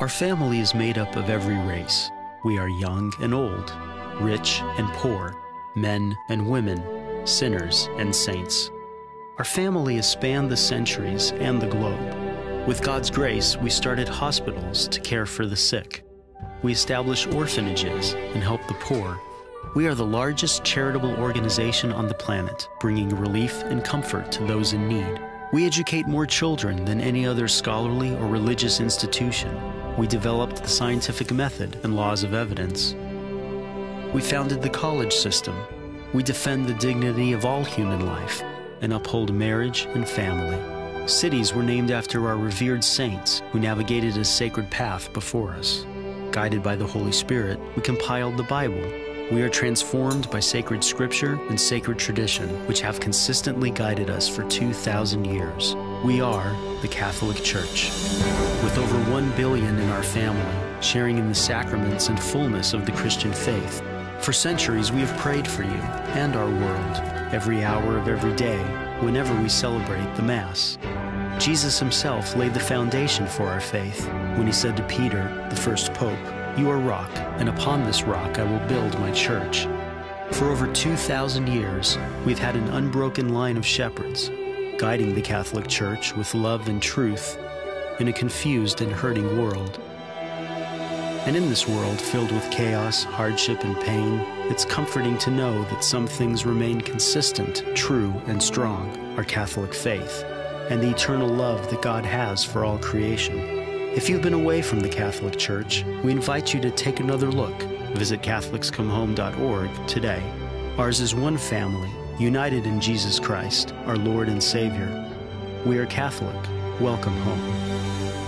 Our family is made up of every race. We are young and old, rich and poor, men and women, sinners and saints. Our family has spanned the centuries and the globe. With God's grace, we started hospitals to care for the sick. We establish orphanages and help the poor. We are the largest charitable organization on the planet, bringing relief and comfort to those in need. We educate more children than any other scholarly or religious institution. We developed the scientific method and laws of evidence. We founded the college system. We defend the dignity of all human life and uphold marriage and family. Cities were named after our revered saints who navigated a sacred path before us. Guided by the Holy Spirit, we compiled the Bible. We are transformed by sacred scripture and sacred tradition, which have consistently guided us for 2,000 years. We are the Catholic Church. With over 1 billion in our family, sharing in the sacraments and fullness of the Christian faith. For centuries, we have prayed for you and our world, every hour of every day, whenever we celebrate the Mass. Jesus himself laid the foundation for our faith when he said to Peter, the first pope, You are rock, and upon this rock I will build my church. For over 2,000 years, we've had an unbroken line of shepherds, guiding the Catholic Church with love and truth in a confused and hurting world. And in this world filled with chaos, hardship, and pain, it's comforting to know that some things remain consistent, true, and strong our Catholic faith, and the eternal love that God has for all creation. If you've been away from the Catholic Church, we invite you to take another look. Visit CatholicsComeHome.org today. Ours is one family, united in Jesus Christ, our Lord and Savior. We are Catholic. Welcome home.